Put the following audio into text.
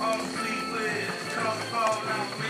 All sleepless, drunk, fall out.